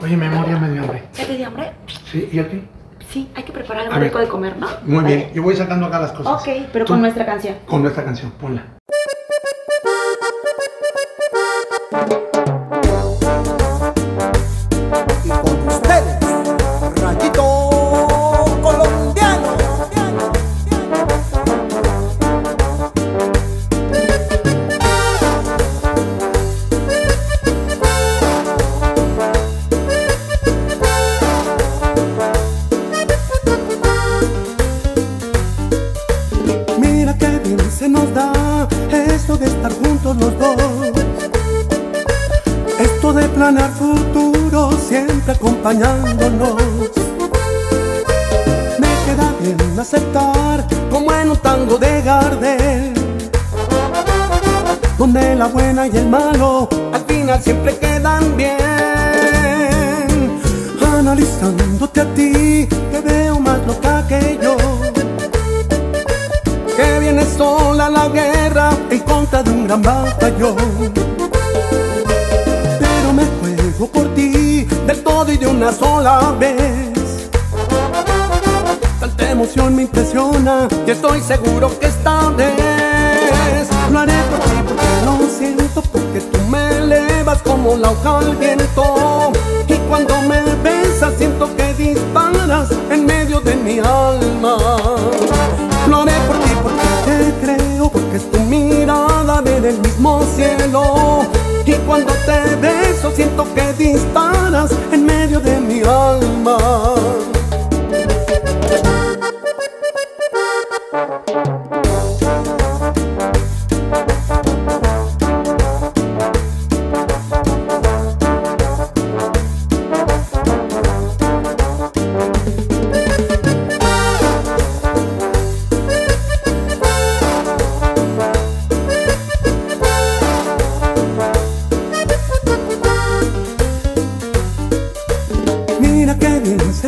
Oye, ya me dio hambre. ¿Ya te dio hambre? Sí, ¿y a ti? Sí, hay que preparar algo rico de comer, ¿no? Muy Vale. bien, yo voy sacando acá las cosas. Ok, pero Tú- con nuestra canción. Con nuestra canción, ponla. Esto de estar juntos los dos. Esto de planear futuro siempre acompañándonos. Me queda bien aceptar como en un tango de Gardel. Donde la buena y el malo al final siempre quedan bien. Analizándote a ti, te veo más loca que yo sola la guerra en contra de un gran batallón. Pero me juego por ti del todo y de una sola vez. Tanta emoción me impresiona y estoy seguro que esta vez lo haré por ti porque lo siento, porque tú me elevas como la hoja al viento. Cuando te beso siento que disparas en medio de mi alma.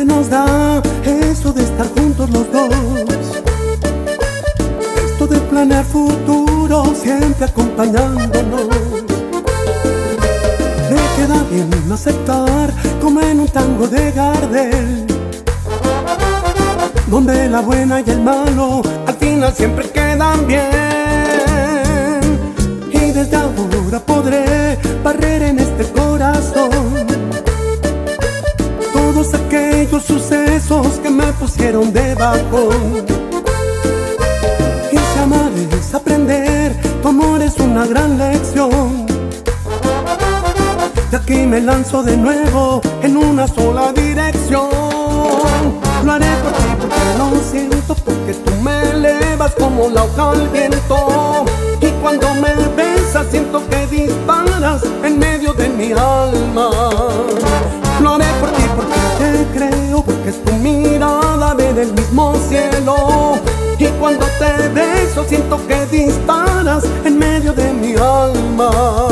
Nos da eso de estar juntos los dos. Esto de planear futuro siempre acompañándonos. Me queda bien aceptar como en un tango de Gardel. Donde la buena y el malo al final siempre quedan bien. Aquellos sucesos que me pusieron debajo. Y si amar es aprender, tu amor es una gran lección. De aquí me lanzo de nuevo en una sola dirección. Lo haré por ti porque lo siento, porque tú me elevas como la hoja al viento. Y cuando me besas siento que disparas en medio de mi alma. Mirada ver el mismo cielo. Y cuando te beso siento que disparas en medio de mi alma.